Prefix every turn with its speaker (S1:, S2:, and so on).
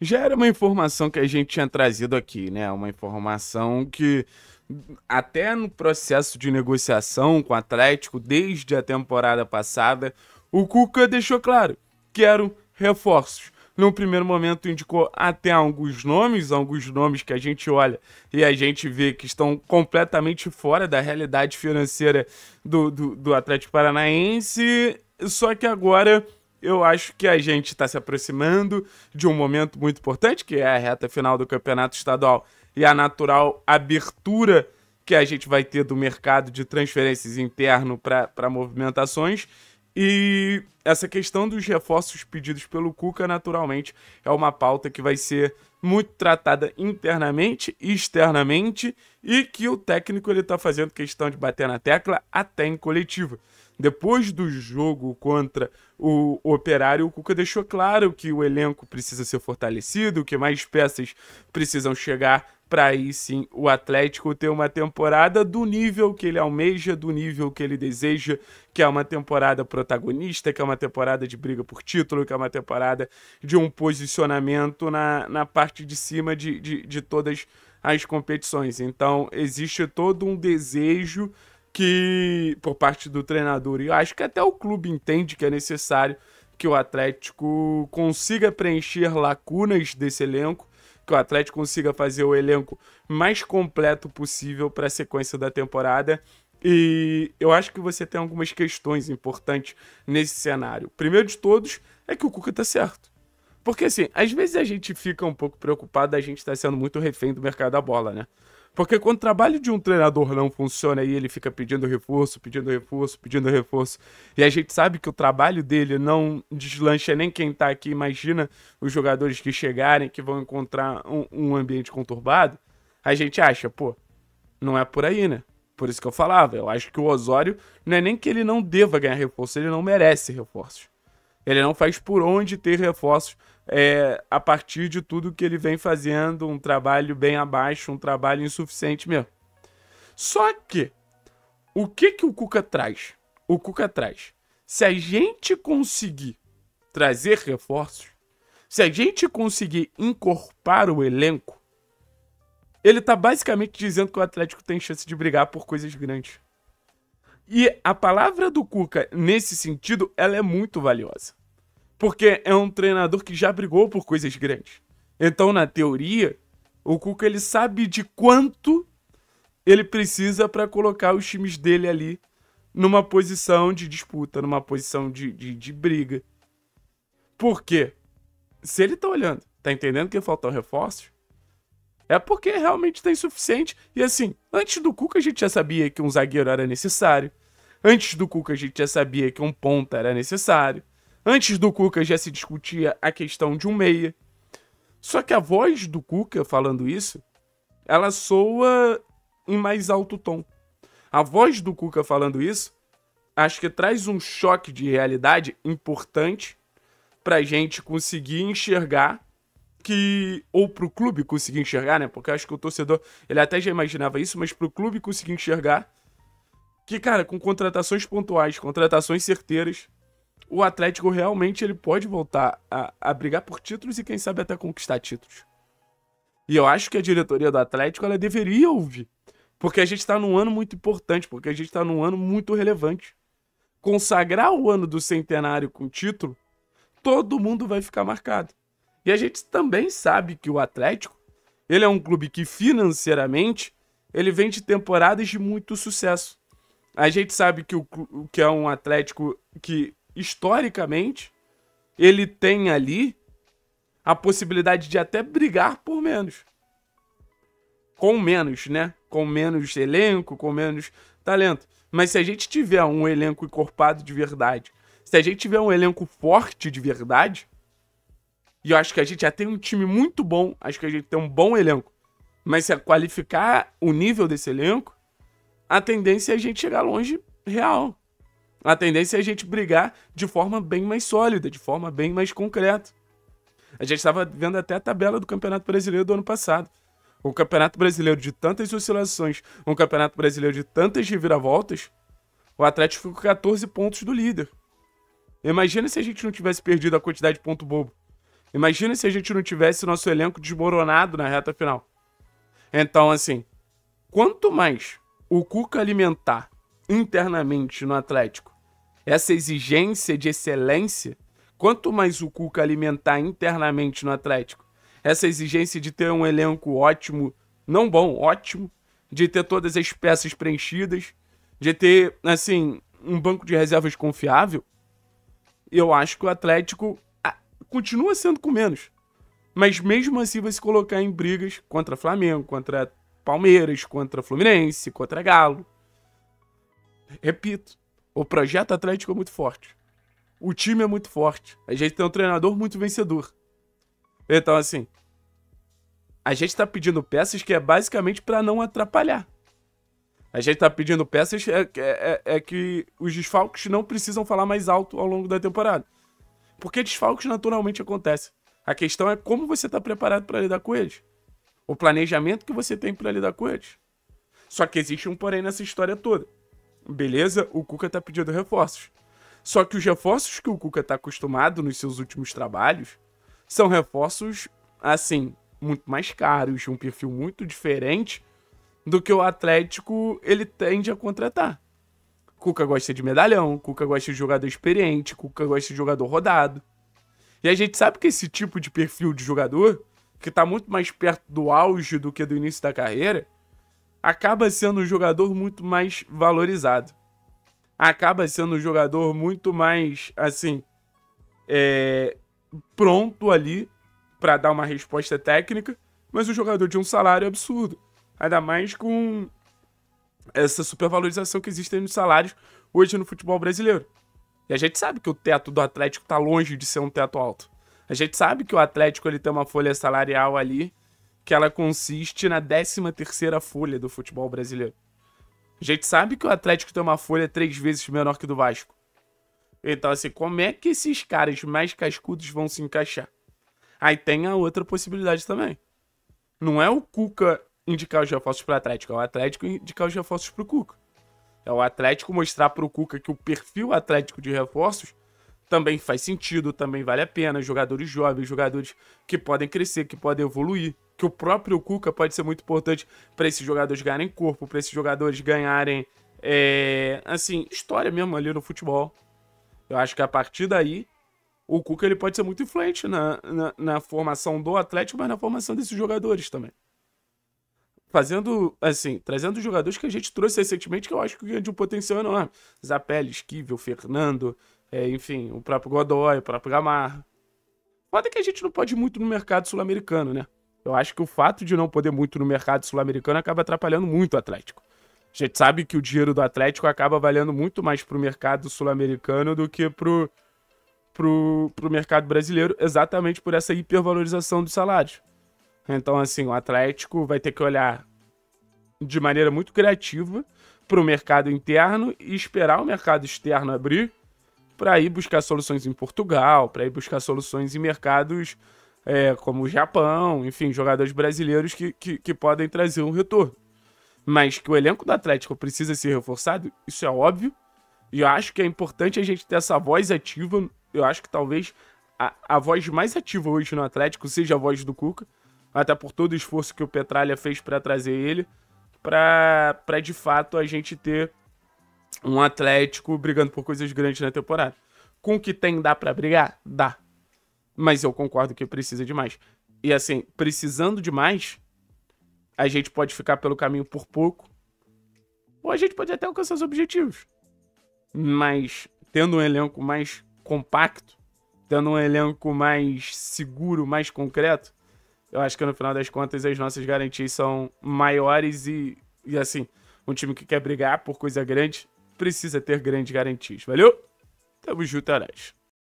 S1: já era uma informação que a gente tinha trazido aqui, né? Uma informação que até no processo de negociação com o Atlético, desde a temporada passada, o Cuca deixou claro que eram reforços. No primeiro momento indicou até alguns nomes, alguns nomes que a gente olha e a gente vê que estão completamente fora da realidade financeira do, do, do Atlético Paranaense. Só que agora eu acho que a gente está se aproximando de um momento muito importante, que é a reta final do campeonato estadual e a natural abertura que a gente vai ter do mercado de transferências interno para movimentações. E essa questão dos reforços pedidos pelo Cuca, naturalmente, é uma pauta que vai ser muito tratada internamente e externamente e que o técnico ele está fazendo questão de bater na tecla até em coletiva. Depois do jogo contra o Operário, o Cuca deixou claro que o elenco precisa ser fortalecido, que mais peças precisam chegar para aí sim o Atlético ter uma temporada do nível que ele almeja, do nível que ele deseja, que é uma temporada protagonista, que é uma temporada de briga por título, que é uma temporada de um posicionamento na, na parte de cima de, de, de todas as competições. Então existe todo um desejo que por parte do treinador, e eu acho que até o clube entende que é necessário que o Atlético consiga preencher lacunas desse elenco que o Atlético consiga fazer o elenco mais completo possível para a sequência da temporada. E eu acho que você tem algumas questões importantes nesse cenário. Primeiro de todos é que o Cuca tá certo. Porque assim, às vezes a gente fica um pouco preocupado, a gente está sendo muito refém do mercado da bola, né? Porque quando o trabalho de um treinador não funciona e ele fica pedindo reforço, pedindo reforço, pedindo reforço, e a gente sabe que o trabalho dele não deslancha nem quem tá aqui, imagina os jogadores que chegarem, que vão encontrar um, um ambiente conturbado, a gente acha, pô, não é por aí, né? Por isso que eu falava, eu acho que o Osório não é nem que ele não deva ganhar reforço, ele não merece reforços. Ele não faz por onde ter reforços é, a partir de tudo que ele vem fazendo, um trabalho bem abaixo, um trabalho insuficiente mesmo. Só que, o que, que o Cuca traz? O Cuca traz. Se a gente conseguir trazer reforços, se a gente conseguir incorporar o elenco, ele tá basicamente dizendo que o Atlético tem chance de brigar por coisas grandes. E a palavra do Cuca, nesse sentido, ela é muito valiosa. Porque é um treinador que já brigou por coisas grandes. Então, na teoria, o Cuca ele sabe de quanto ele precisa para colocar os times dele ali numa posição de disputa, numa posição de, de, de briga. Por quê? Se ele tá olhando, tá entendendo que faltam reforços, é porque realmente tá insuficiente. E assim, antes do Cuca a gente já sabia que um zagueiro era necessário. Antes do Cuca a gente já sabia que um ponta era necessário. Antes do Cuca já se discutia a questão de um meia. Só que a voz do Cuca falando isso, ela soa em mais alto tom. A voz do Cuca falando isso, acho que traz um choque de realidade importante pra gente conseguir enxergar que ou pro clube conseguir enxergar, né? Porque acho que o torcedor, ele até já imaginava isso, mas pro clube conseguir enxergar que, cara, com contratações pontuais, contratações certeiras, o Atlético realmente ele pode voltar a, a brigar por títulos e quem sabe até conquistar títulos. E eu acho que a diretoria do Atlético ela deveria ouvir. Porque a gente está num ano muito importante, porque a gente está num ano muito relevante. Consagrar o ano do centenário com título, todo mundo vai ficar marcado. E a gente também sabe que o Atlético, ele é um clube que financeiramente, ele vem de temporadas de muito sucesso. A gente sabe que, o, que é um Atlético que historicamente, ele tem ali a possibilidade de até brigar por menos. Com menos, né? Com menos elenco, com menos talento. Mas se a gente tiver um elenco encorpado de verdade, se a gente tiver um elenco forte de verdade, e eu acho que a gente já tem um time muito bom, acho que a gente tem um bom elenco, mas se qualificar o nível desse elenco, a tendência é a gente chegar longe real. A tendência é a gente brigar de forma bem mais sólida, de forma bem mais concreta. A gente estava vendo até a tabela do Campeonato Brasileiro do ano passado. Um Campeonato Brasileiro de tantas oscilações, um Campeonato Brasileiro de tantas reviravoltas, o Atlético ficou com 14 pontos do líder. Imagina se a gente não tivesse perdido a quantidade de ponto bobo. Imagina se a gente não tivesse nosso elenco desmoronado na reta final. Então, assim, quanto mais o Cuca alimentar internamente no Atlético essa exigência de excelência, quanto mais o Cuca alimentar internamente no Atlético essa exigência de ter um elenco ótimo, não bom, ótimo, de ter todas as peças preenchidas, de ter, assim, um banco de reservas confiável, eu acho que o Atlético continua sendo com menos. Mas mesmo assim vai se colocar em brigas contra Flamengo, contra Palmeiras, contra Fluminense, contra Galo. Repito, o projeto Atlético é muito forte. O time é muito forte. A gente tem um treinador muito vencedor. Então, assim, a gente está pedindo peças que é basicamente para não atrapalhar. A gente está pedindo peças é, é, é, é, que os desfalques não precisam falar mais alto ao longo da temporada. Porque desfalques naturalmente acontecem. A questão é como você está preparado para lidar com eles. O planejamento que você tem para lidar com eles. Só que existe um porém nessa história toda. Beleza, o Cuca está pedindo reforços. Só que os reforços que o Cuca está acostumado nos seus últimos trabalhos são reforços, assim, muito mais caros, um perfil muito diferente do que o Atlético ele tende a contratar. Cuca gosta de medalhão, Cuca gosta de jogador experiente, Cuca gosta de jogador rodado. E a gente sabe que esse tipo de perfil de jogador, que está muito mais perto do auge do que do início da carreira, acaba sendo um jogador muito mais valorizado. Acaba sendo um jogador muito mais, assim, é, pronto ali para dar uma resposta técnica, mas o jogador de um salário absurdo. Ainda mais com essa supervalorização que existe nos salários hoje no futebol brasileiro. E a gente sabe que o teto do Atlético está longe de ser um teto alto. A gente sabe que o Atlético ele tem uma folha salarial ali que ela consiste na 13 terceira folha do futebol brasileiro. A gente sabe que o Atlético tem uma folha três vezes menor que do Vasco. Então, assim, como é que esses caras mais cascudos vão se encaixar? Aí tem a outra possibilidade também. Não é o Cuca indicar os reforços para o Atlético, é o Atlético indicar os reforços para o Cuca. É o Atlético mostrar para o Cuca que o perfil Atlético de reforços também faz sentido, também vale a pena. Jogadores jovens, jogadores que podem crescer, que podem evoluir. Que o próprio Cuca pode ser muito importante para esses jogadores ganharem corpo, para esses jogadores ganharem, é, assim, história mesmo ali no futebol. Eu acho que a partir daí o Cuca ele pode ser muito influente na, na, na, formação do Atlético, mas na formação desses jogadores também. Fazendo, assim, trazendo jogadores que a gente trouxe recentemente que eu acho que ganham de um potencial enorme. Zapelli, Esquivel, Fernando, é, enfim, o próprio Godoy, o próprio Gamarra. Foda que a gente não pode ir muito no mercado sul-americano, né? Eu acho que o fato de não poder muito no mercado sul-americano acaba atrapalhando muito o Atlético. A gente sabe que o dinheiro do Atlético acaba valendo muito mais pro mercado sul-americano do que pro, pro, pro mercado brasileiro, exatamente por essa hipervalorização dos salários. Então, assim, o Atlético vai ter que olhar de maneira muito criativa para o mercado interno e esperar o mercado externo abrir para ir buscar soluções em Portugal, para ir buscar soluções em mercados é, como o Japão, enfim, jogadores brasileiros que, que, que podem trazer um retorno. Mas que o elenco do Atlético precisa ser reforçado, isso é óbvio. E eu acho que é importante a gente ter essa voz ativa eu acho que talvez a, a voz mais ativa hoje no Atlético seja a voz do Cuca, até por todo o esforço que o Petralha fez para trazer ele, para de fato a gente ter um Atlético brigando por coisas grandes na temporada. Com o que tem, dá para brigar? Dá. Mas eu concordo que precisa de mais. E assim, precisando de mais, a gente pode ficar pelo caminho por pouco, ou a gente pode até alcançar os objetivos. Mas tendo um elenco mais compacto, tendo um elenco mais seguro, mais concreto, eu acho que no final das contas as nossas garantias são maiores e, e assim, um time que quer brigar por coisa grande precisa ter grandes garantias. Valeu? Tamo junto, Arás.